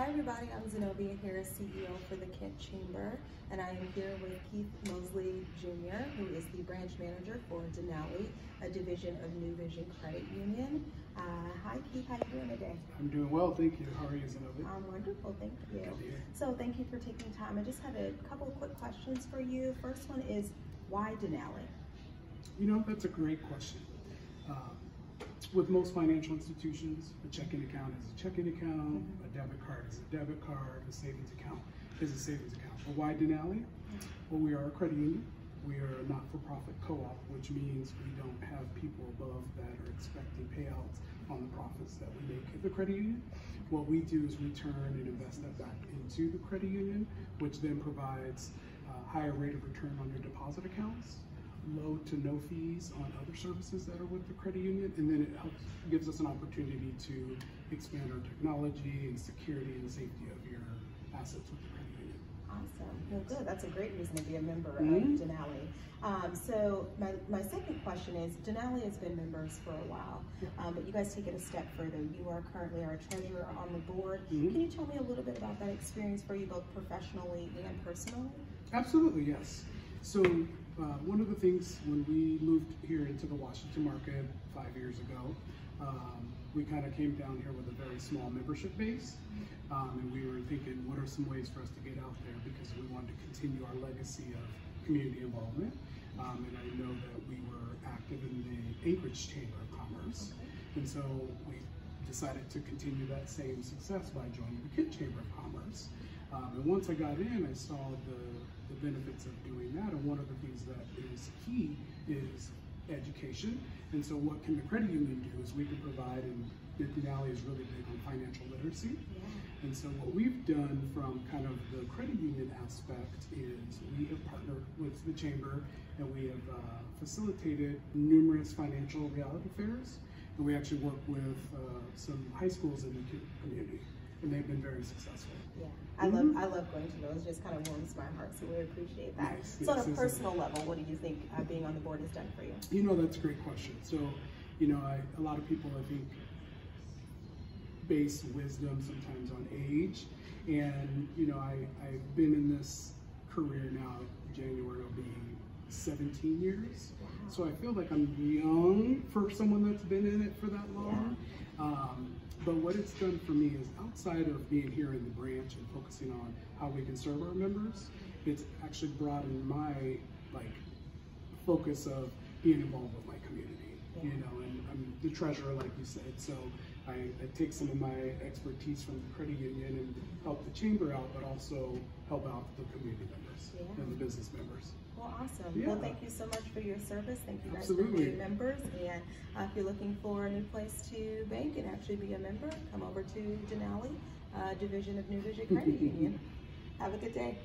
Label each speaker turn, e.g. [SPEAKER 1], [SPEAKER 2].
[SPEAKER 1] Hi everybody, I'm Zenobia Harris, CEO for the Kent Chamber, and I am here with Keith Mosley Jr., who is the branch manager for Denali, a division of Nuvision Credit Union. Uh, hi Keith, how are you doing today?
[SPEAKER 2] I'm doing well, thank you. How are you, Zenobia?
[SPEAKER 1] I'm wonderful, thank you.
[SPEAKER 2] Good.
[SPEAKER 1] So thank you for taking time. I just have a couple of quick questions for you. First one is, why Denali?
[SPEAKER 2] You know, that's a great question. Um, with most financial institutions, a checking account is a checking account, a mm-hmm. debit card is a debit card, a savings account is a savings account. But why Denali? Mm-hmm. Well, we are a credit union. We are a not-for-profit co-op, which means we don't have people above that are expecting payouts on the profits that we make at the credit union. What we do is return and invest that back into the credit union, which then provides a higher rate of return on your deposit accounts, low to no fees on other services that are with the credit union, and then it helps gives us an opportunity to expand our technology and security and safety of your assets with the credit union.
[SPEAKER 1] Awesome. Well, good. That's a great reason to be a member
[SPEAKER 2] Mhm.
[SPEAKER 1] of Denali. Um, so my, my second question is, Denali has been members for a while,
[SPEAKER 2] Yeah.
[SPEAKER 1] um, but you guys take it a step further. You are currently our treasurer on the board.
[SPEAKER 2] Mhm.
[SPEAKER 1] Can you tell me a little bit about that experience for you, both professionally and personally?
[SPEAKER 2] Absolutely, yes. So uh, one of the things when we moved here into the Washington market five years ago, um, we kind of came down here with a very small membership base. Um, and we were thinking, what are some ways for us to get out there because we wanted to continue our legacy of community involvement. Um, and I know that we were active in the Anchorage Chamber of Commerce. And so we decided to continue that same success by joining the Kent Chamber of Commerce. Um, and once I got in, I saw the benefits of doing that. And one of the things that is key is education. And so what can the credit union do is we can provide, and Denali is really big on financial literacy.
[SPEAKER 1] Yeah.
[SPEAKER 2] And so what we've done from kind of the credit union aspect is we have partnered with the chamber and we have uh, facilitated numerous financial reality fairs. And we actually work with uh, some high schools in the co- community and they've been very successful.
[SPEAKER 1] Yeah, I
[SPEAKER 2] Mhm.
[SPEAKER 1] love I love going to those. Just kind of warms my heart, so we appreciate that.
[SPEAKER 2] Nice.
[SPEAKER 1] So on a
[SPEAKER 2] yes,
[SPEAKER 1] personal level, what do you think uh, being on the board has done for you?
[SPEAKER 2] You know, that's a great question. So, you know, I, a lot of people, I think, base wisdom sometimes on age. And, you know, I, I've been in this career now, January will be 17 years. So I feel like I'm young for someone that's been in it for that long. Um, but what it's done for me is outside of being here in the branch and focusing on how we can serve our members, it's actually broadened my like focus of being involved with my community. You know, and I'm the treasurer, like you said, so I, I take some of my expertise from the credit union and help the chamber out, but also help out the community members
[SPEAKER 1] Yeah.
[SPEAKER 2] and the business members.
[SPEAKER 1] Well, awesome.
[SPEAKER 2] Yeah.
[SPEAKER 1] Well, thank you so much for your service. Thank you guys for
[SPEAKER 2] Absolutely.
[SPEAKER 1] being members. And uh, if you're looking for a new place to bank and actually be a member, come over to Denali, uh, Division of Nuvision Credit Union. Have a good day.